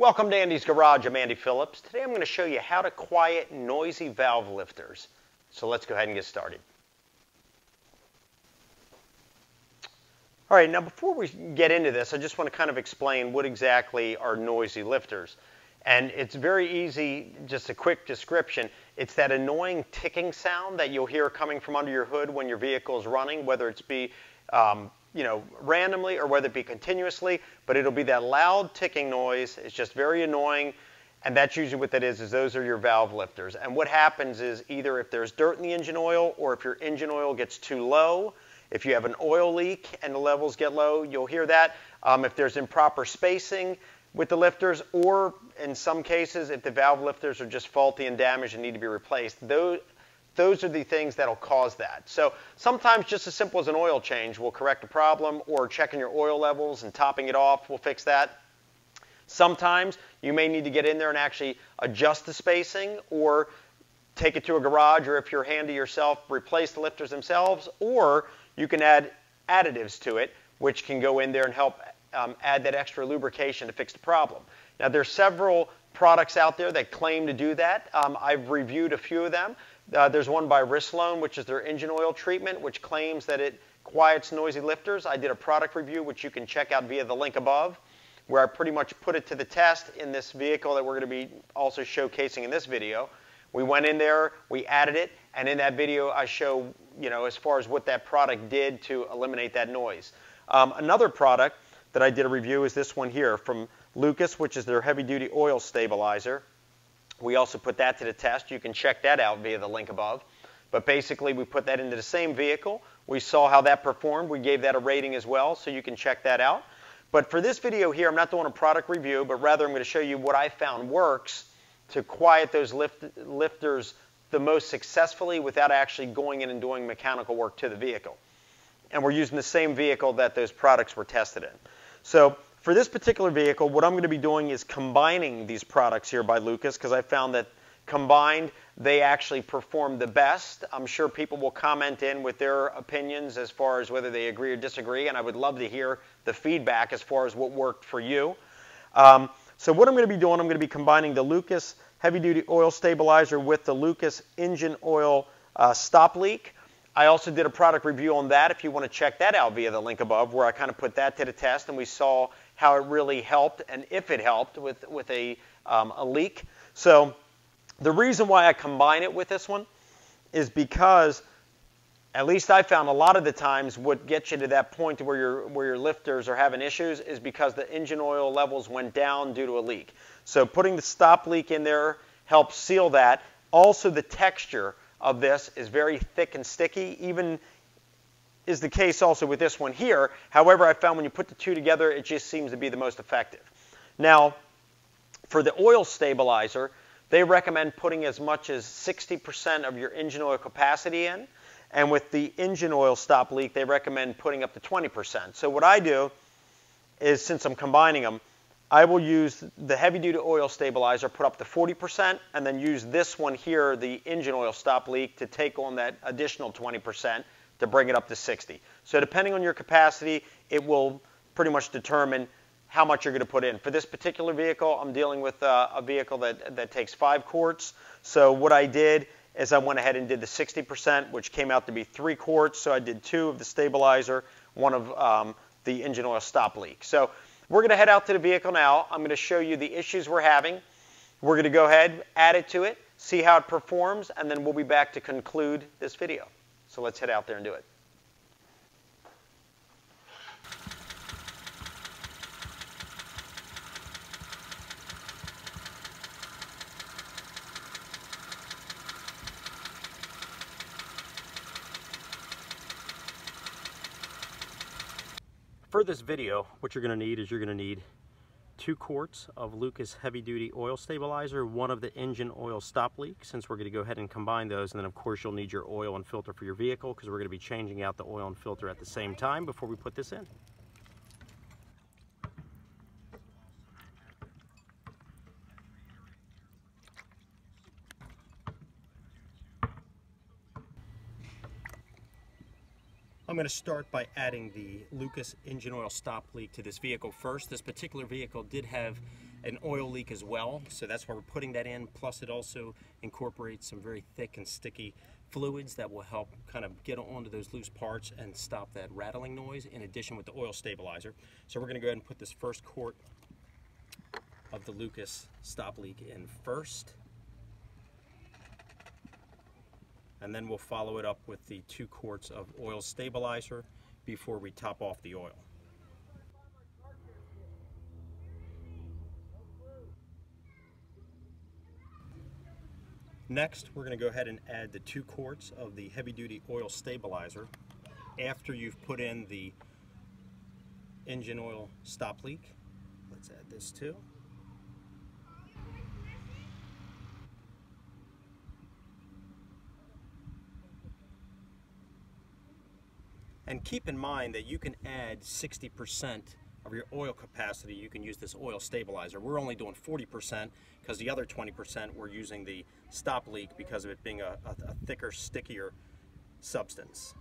Welcome to Andy's Garage. I'm Andy Phillips. Today I'm going to show you how to quiet noisy valve lifters. So let's go ahead and get started. All right, now before we get into this, I just want to kind of explain what exactly are noisy lifters. And it's very easy, just a quick description. It's that annoying ticking sound that you'll hear coming from under your hood when your vehicle is running, whether it's be um, you know, randomly or whether it be continuously, but it'll be that loud ticking noise. It's just very annoying. And that's usually what that is, is those are your valve lifters. And what happens is either if there's dirt in the engine oil or if your engine oil gets too low, if you have an oil leak and the levels get low, you'll hear that. Um, if there's improper spacing with the lifters, or in some cases, if the valve lifters are just faulty and damaged and need to be replaced, those, those are the things that'll cause that. So sometimes just as simple as an oil change will correct a problem, or checking your oil levels and topping it off will fix that. Sometimes you may need to get in there and actually adjust the spacing, or take it to a garage, or if you're handy yourself, replace the lifters themselves, or you can add additives to it, which can go in there and help um, add that extra lubrication to fix the problem. Now, there's several products out there that claim to do that. Um, I've reviewed a few of them. Uh, there's one by Rislone, which is their engine oil treatment, which claims that it quiets noisy lifters. I did a product review, which you can check out via the link above, where I pretty much put it to the test in this vehicle that we're going to be also showcasing in this video. We went in there, we added it, and in that video I show, you know, as far as what that product did to eliminate that noise. Um, another product that I did a review is this one here from Lucas, which is their heavy-duty oil stabilizer. We also put that to the test. You can check that out via the link above. But basically, we put that into the same vehicle. We saw how that performed. We gave that a rating as well, so you can check that out. But for this video here, I'm not doing a product review, but rather I'm going to show you what I found works to quiet those lift, lifters the most successfully without actually going in and doing mechanical work to the vehicle. And we're using the same vehicle that those products were tested in. So for this particular vehicle, what I'm going to be doing is combining these products here by Lucas because I found that combined they actually perform the best. I'm sure people will comment in with their opinions as far as whether they agree or disagree, and I would love to hear the feedback as far as what worked for you. Um, so what I'm going to be doing, I'm going to be combining the Lucas heavy duty oil stabilizer with the Lucas engine oil uh, stop leak. I also did a product review on that if you want to check that out via the link above where I kind of put that to the test and we saw how it really helped and if it helped with, with a, um, a leak. So the reason why I combine it with this one is because at least I found a lot of the times what gets you to that point where your where your lifters are having issues is because the engine oil levels went down due to a leak. So putting the stop leak in there helps seal that. Also the texture of this is very thick and sticky, even is the case also with this one here. However, I found when you put the two together, it just seems to be the most effective. Now, for the oil stabilizer, they recommend putting as much as 60% of your engine oil capacity in. And with the engine oil stop leak, they recommend putting up to 20%. So what I do is, since I'm combining them, I will use the heavy duty oil stabilizer, put up to 40%, and then use this one here, the engine oil stop leak, to take on that additional 20% to bring it up to 60. So depending on your capacity, it will pretty much determine how much you're going to put in. For this particular vehicle, I'm dealing with uh, a vehicle that, that takes five quarts. So what I did is I went ahead and did the 60%, which came out to be three quarts. So I did two of the stabilizer, one of um, the engine oil stop leak. So we're going to head out to the vehicle now. I'm going to show you the issues we're having. We're going to go ahead, add it to it, see how it performs, and then we'll be back to conclude this video. So let's head out there and do it. For this video, what you're going to need is you're going to need two quarts of Lucas heavy duty oil stabilizer, one of the engine oil stop leak, since we're going to go ahead and combine those. And then of course you'll need your oil and filter for your vehicle because we're going to be changing out the oil and filter at the same time before we put this in. I'm going to start by adding the Lucas engine oil stop leak to this vehicle first. This particular vehicle did have an oil leak as well. So that's why we're putting that in. Plus it also incorporates some very thick and sticky fluids that will help kind of get onto those loose parts and stop that rattling noise in addition with the oil stabilizer. So we're going to go ahead and put this first quart of the Lucas stop leak in first. And then we'll follow it up with the two quarts of oil stabilizer before we top off the oil. Next, we're going to go ahead and add the two quarts of the heavy duty oil stabilizer after you've put in the engine oil stop leak. Let's add this too. And keep in mind that you can add 60% of your oil capacity, you can use this oil stabilizer. We're only doing 40% because the other 20% we're using the stop leak because of it being a, a, a thicker, stickier substance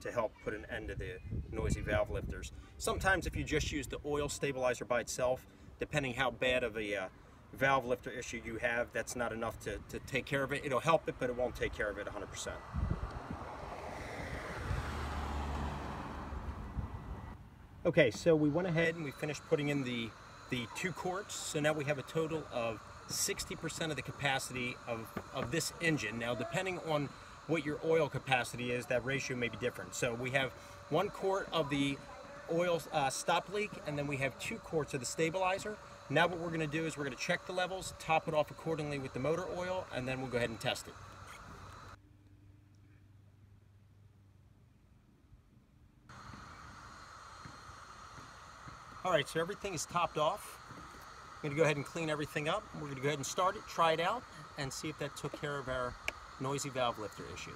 to help put an end to the noisy valve lifters. Sometimes if you just use the oil stabilizer by itself, depending how bad of a uh, valve lifter issue you have, that's not enough to, to take care of it. It'll help it, but it won't take care of it 100%. Okay, so we went ahead and we finished putting in the, the two quarts. So now we have a total of 60% of the capacity of, of this engine. Now, depending on what your oil capacity is, that ratio may be different. So we have one quart of the oil uh, stop leak, and then we have two quarts of the stabilizer. Now what we're gonna do is we're gonna check the levels, top it off accordingly with the motor oil, and then we'll go ahead and test it. All right, so everything is topped off. I'm gonna go ahead and clean everything up. We're gonna go ahead and start it, try it out, and see if that took care of our noisy valve lifter issue.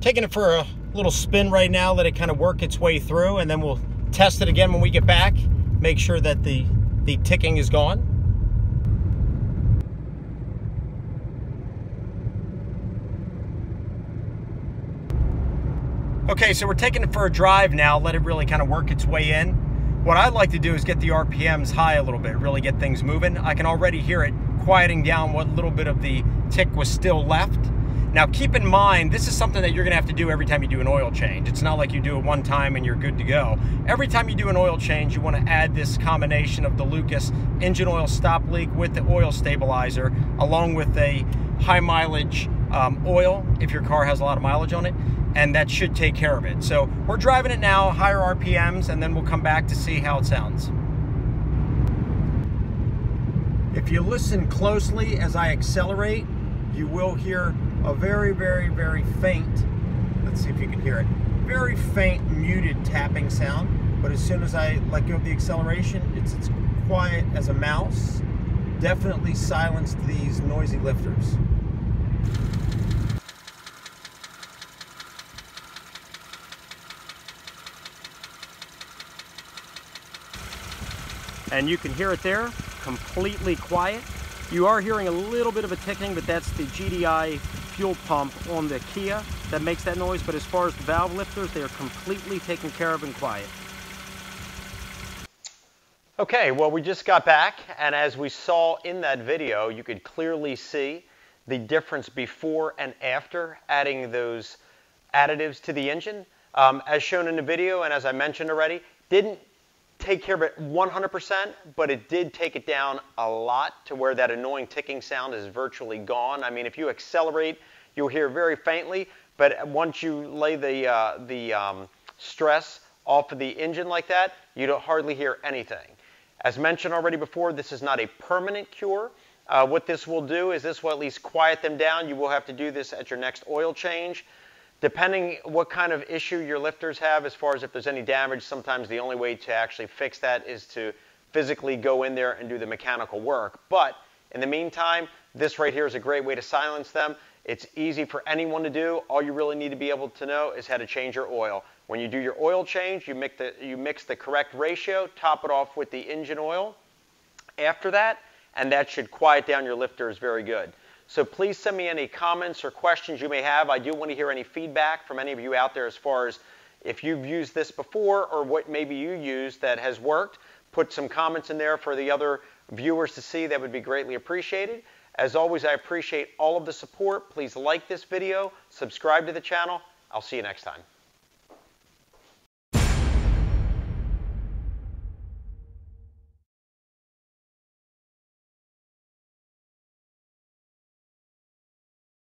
Taking it for a little spin right now, let it kind of work its way through, and then we'll test it again when we get back make sure that the, the ticking is gone. Okay, so we're taking it for a drive now, let it really kind of work its way in. What I'd like to do is get the RPMs high a little bit, really get things moving. I can already hear it quieting down what little bit of the tick was still left. Now keep in mind, this is something that you're gonna have to do every time you do an oil change. It's not like you do it one time and you're good to go. Every time you do an oil change, you wanna add this combination of the Lucas engine oil stop leak with the oil stabilizer, along with a high mileage um, oil, if your car has a lot of mileage on it, and that should take care of it. So we're driving it now, higher RPMs, and then we'll come back to see how it sounds. If you listen closely as I accelerate, you will hear a very, very, very faint, let's see if you can hear it, very faint muted tapping sound. But as soon as I let go of the acceleration, it's as quiet as a mouse. Definitely silenced these noisy lifters. And you can hear it there, completely quiet. You are hearing a little bit of a ticking, but that's the GDI fuel pump on the Kia that makes that noise, but as far as the valve lifters, they are completely taken care of and quiet. Okay, well we just got back, and as we saw in that video, you could clearly see the difference before and after adding those additives to the engine. Um, as shown in the video, and as I mentioned already, didn't take care of it 100%, but it did take it down a lot to where that annoying ticking sound is virtually gone. I mean, if you accelerate, you'll hear very faintly, but once you lay the, uh, the um, stress off of the engine like that, you don't hardly hear anything. As mentioned already before, this is not a permanent cure. Uh, what this will do is this will at least quiet them down. You will have to do this at your next oil change. Depending what kind of issue your lifters have, as far as if there's any damage, sometimes the only way to actually fix that is to physically go in there and do the mechanical work. But in the meantime, this right here is a great way to silence them. It's easy for anyone to do. All you really need to be able to know is how to change your oil. When you do your oil change, you mix the, you mix the correct ratio, top it off with the engine oil. After that, and that should quiet down your lifters very good. So please send me any comments or questions you may have. I do want to hear any feedback from any of you out there as far as if you've used this before or what maybe you used that has worked. Put some comments in there for the other viewers to see. That would be greatly appreciated. As always, I appreciate all of the support. Please like this video, subscribe to the channel. I'll see you next time.